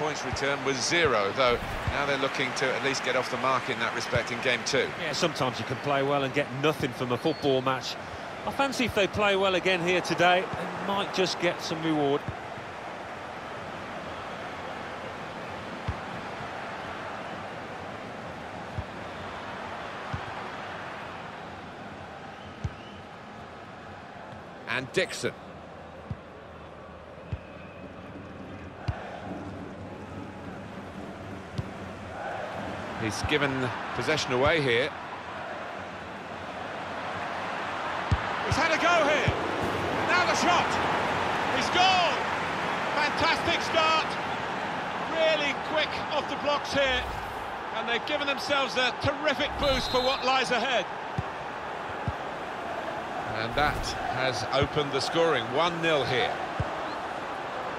points return was zero, though now they're looking to at least get off the mark in that respect in game two. Yeah, sometimes you can play well and get nothing from a football match. I fancy if they play well again here today, they might just get some reward. And Dixon. He's given possession away here. He's had a go here. Now the shot. He's gone. Fantastic start. Really quick off the blocks here. And they've given themselves a terrific boost for what lies ahead. And that has opened the scoring. 1-0 here.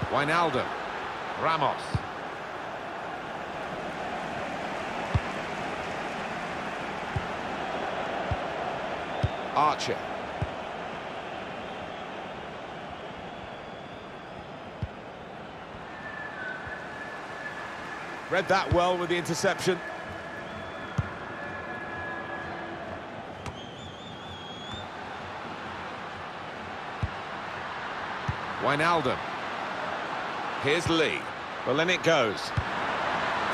Wijnaldum. Ramos. Archer. Read that well with the interception. Wijnaldum. Here's Lee. Well, then it goes.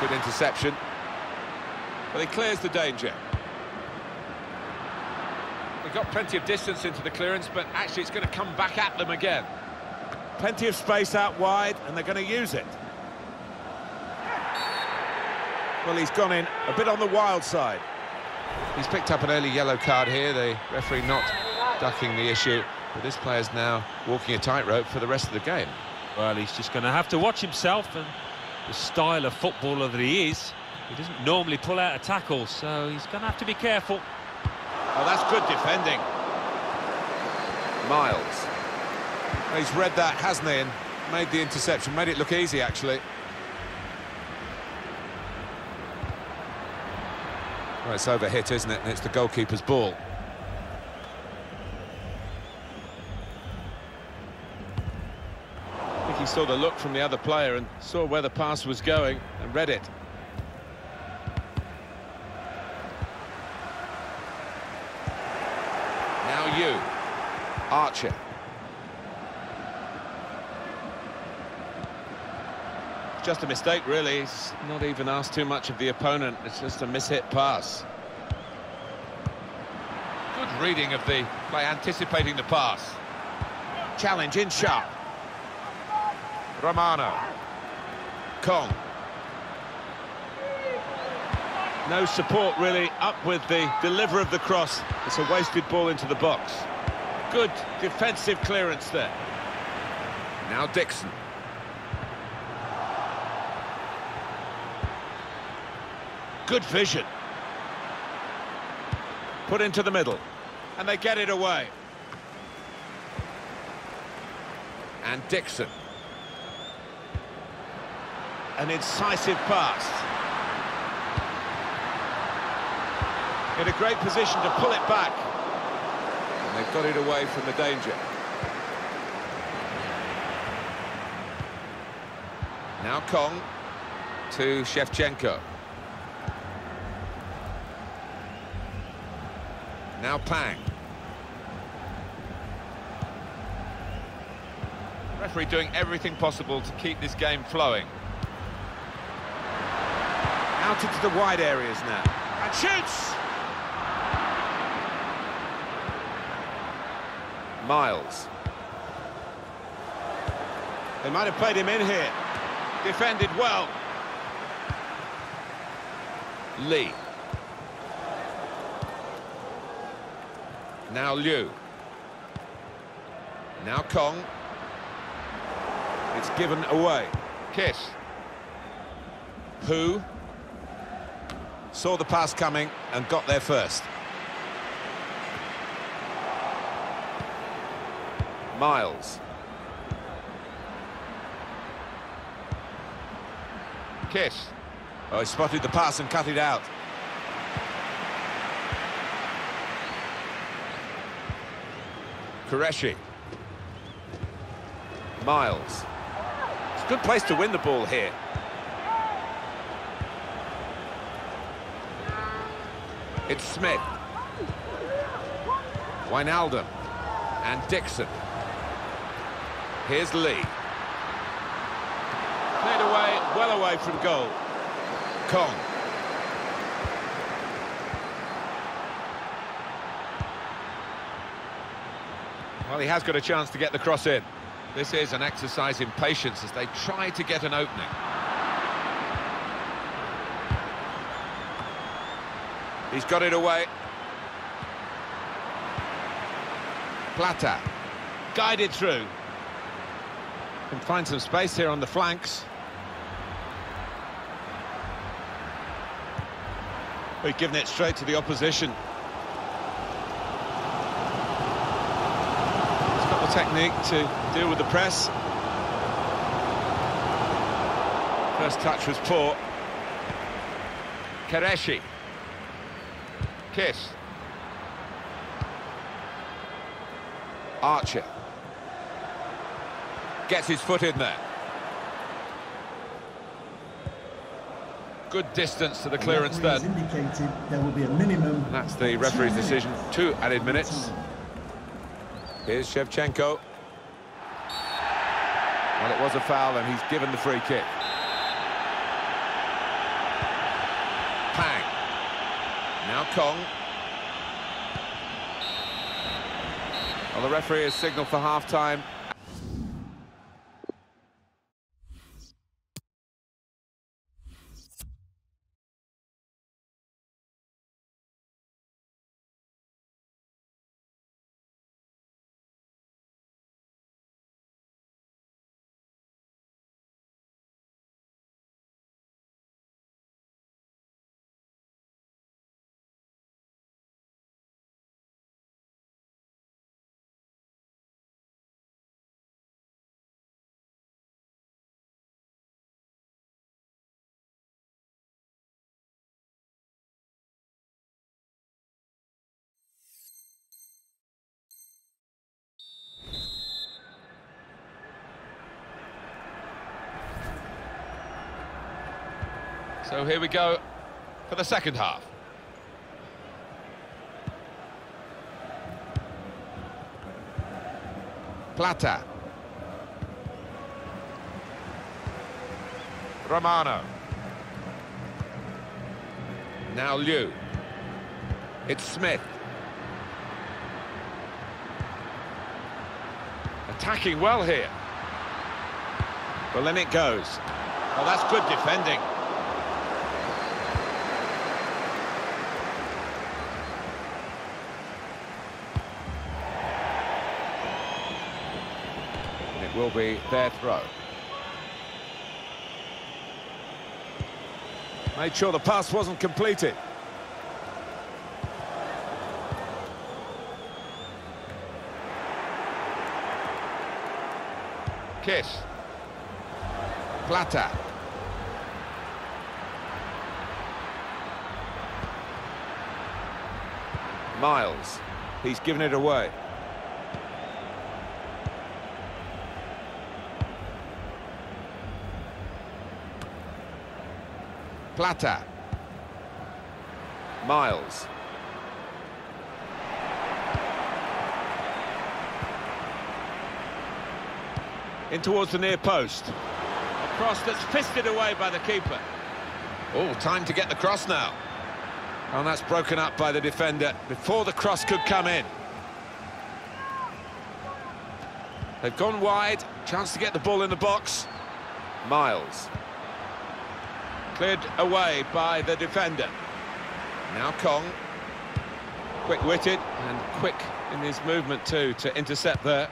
Good interception. But he clears the danger. They got plenty of distance into the clearance, but actually it's going to come back at them again. Plenty of space out wide, and they're going to use it. Well, he's gone in a bit on the wild side. He's picked up an early yellow card here, the referee not ducking the issue. But this player's now walking a tightrope for the rest of the game. Well, he's just going to have to watch himself and the style of footballer that he is. He doesn't normally pull out a tackle, so he's going to have to be careful. Oh, that's good defending. Miles. He's read that, hasn't he, and made the interception. Made it look easy, actually. Well, it's overhit, isn't it? And it's the goalkeeper's ball. I think he saw the look from the other player and saw where the pass was going and read it. Now you. Archer. Just a mistake, really. He's not even asked too much of the opponent. It's just a mishit pass. Good reading of the play, anticipating the pass. Challenge in sharp. Romano. Kong. No support, really, up with the deliver of the cross. It's a wasted ball into the box. Good defensive clearance there. Now Dixon. Good vision. Put into the middle. And they get it away. And Dixon. An incisive pass. In a great position to pull it back. They've got it away from the danger. Now Kong to Shevchenko. Now Pang. Referee doing everything possible to keep this game flowing. Out into the wide areas now. And shoots! Miles. They might have played him in here. Defended well. Lee. Now Liu. Now Kong. It's given away. Kiss. Who saw the pass coming and got there first. Miles. Kiss. Oh, he spotted the pass and cut it out. Qureshi. Miles. It's a good place to win the ball here. It's Smith. Wijnaldum. And Dixon. Here's Lee. Played away, well away from goal. Kong. Well, he has got a chance to get the cross in. This is an exercise in patience as they try to get an opening. He's got it away. Plata. Guided through. Can find some space here on the flanks. We've given it straight to the opposition. He's got the technique to deal with the press. First touch was poor. Qureshi. Kiss. Archer. Gets his foot in there. Good distance to the clearance then. indicated there will be a minimum. And that's the referee's decision. Two added minutes. Here's Shevchenko. Well, it was a foul and he's given the free kick. Pang. Now Kong. Well, the referee has signalled for half-time. So here we go for the second half. Plata. Romano. Now Liu. It's Smith. Attacking well here. Well, then it goes. Well, that's good defending. Will be their throw. Made sure the pass wasn't completed. Kiss. Plata. Miles. He's given it away. Plata. Miles. In towards the near post. A cross that's fisted away by the keeper. Oh, time to get the cross now. And that's broken up by the defender before the cross could come in. They've gone wide, chance to get the ball in the box. Miles. Cleared away by the defender. Now Kong. Quick-witted and quick in his movement too to intercept there.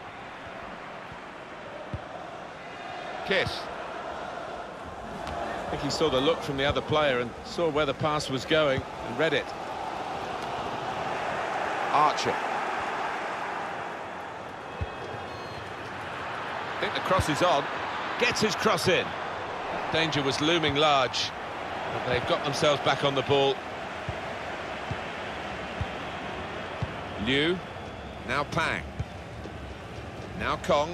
Kiss. I think he saw the look from the other player and saw where the pass was going and read it. Archer. I think the cross is on. Gets his cross in. Danger was looming large. But they've got themselves back on the ball. Liu. Now Pang. Now Kong.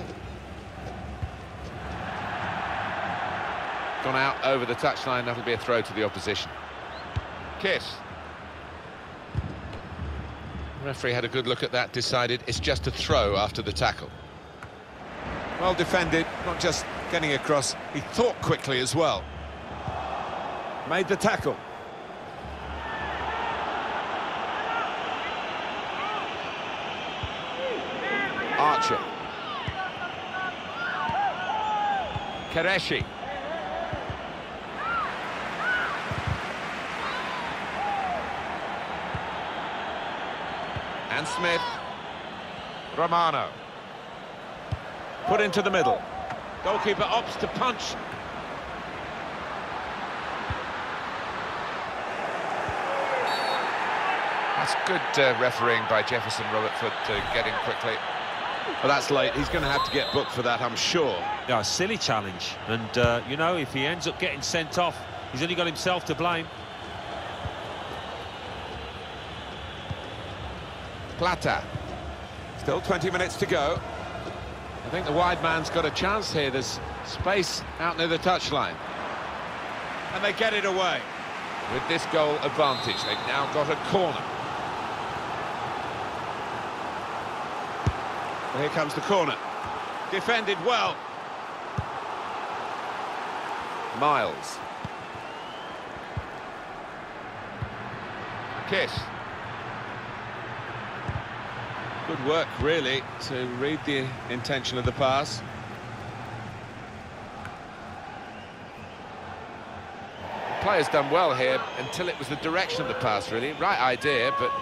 Gone out over the touchline. That'll be a throw to the opposition. Kiss. Referee had a good look at that, decided it's just a throw after the tackle. Well defended, not just getting across, he thought quickly as well. Made the tackle. Archer. Qureshi. And Smith. Romano. Put into the middle. Goalkeeper opts to punch. That's good uh, refereeing by Jefferson Robertford to get in quickly. Well, that's late. He's going to have to get booked for that, I'm sure. Yeah, a silly challenge. And, uh, you know, if he ends up getting sent off, he's only got himself to blame. Plata. Still 20 minutes to go. I think the wide man's got a chance here. There's space out near the touchline. And they get it away. With this goal advantage, they've now got a corner. Here comes the corner. Defended well. Miles. Kiss. Good work, really, to read the intention of the pass. The player's done well here until it was the direction of the pass, really. Right idea, but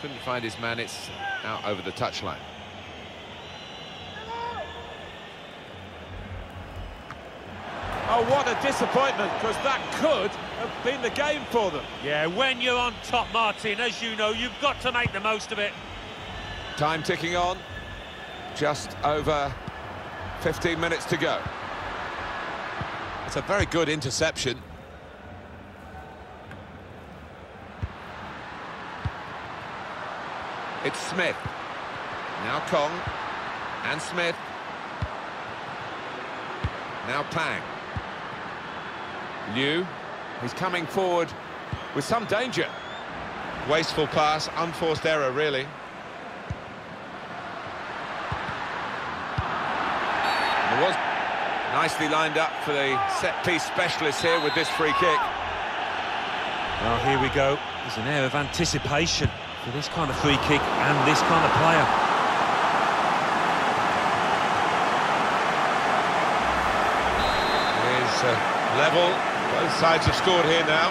couldn't find his man. It's out over the touchline. Oh, what a disappointment, because that could have been the game for them. Yeah, when you're on top, Martin, as you know, you've got to make the most of it. Time ticking on. Just over 15 minutes to go. It's a very good interception. It's Smith. Now Kong. And Smith. Now Pang. Liu. He's coming forward with some danger. Wasteful pass, unforced error, really. There was nicely lined up for the set-piece specialist here with this free kick. Well, here we go. There's an air of anticipation for this kind of free kick and this kind of player. Is uh, level. Both sides have scored here now.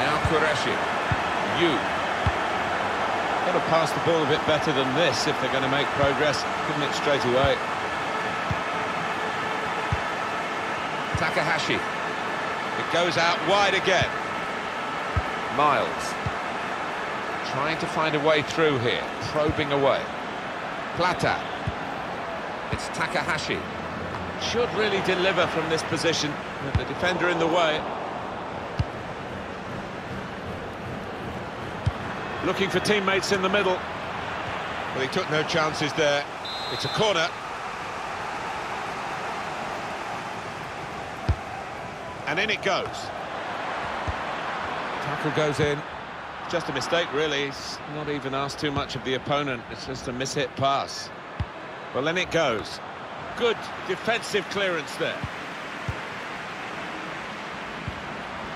Now Qureshi. You. Got to pass the ball a bit better than this if they're going to make progress. Giving it straight away. Takahashi. It goes out wide again. Miles. Trying to find a way through here. Probing away. Plata. It's Takahashi. Should really deliver from this position. The defender in the way. Looking for teammates in the middle. Well, he took no chances there. It's a corner. And in it goes. Tackle goes in. Just a mistake, really. He's not even asked too much of the opponent. It's just a mishit pass. Well, then it goes. Good defensive clearance there.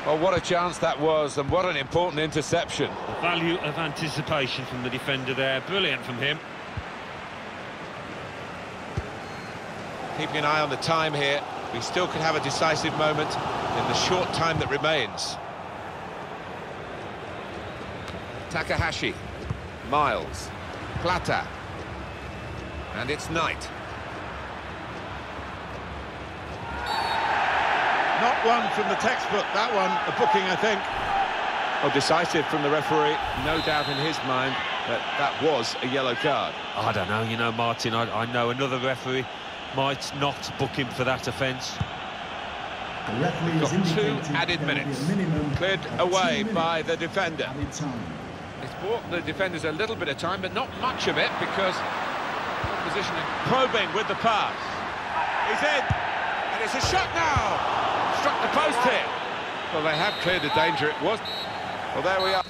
Well, what a chance that was, and what an important interception. The value of anticipation from the defender there. Brilliant from him. Keeping an eye on the time here. We still could have a decisive moment in the short time that remains. Takahashi, Miles, Plata, and it's Knight. Not one from the textbook, that one, a booking, I think. Well, decisive from the referee. No doubt in his mind that that was a yellow card. I don't know, you know, Martin, I, I know another referee might not book him for that offence. Got two added there will be minutes. Cleared away by the defender. It's bought the defenders a little bit of time, but not much of it because positioning. Probing with the pass. He's in. And it's a shot now. Struck the post here. Well, they have cleared the danger. It was. Well, there we are.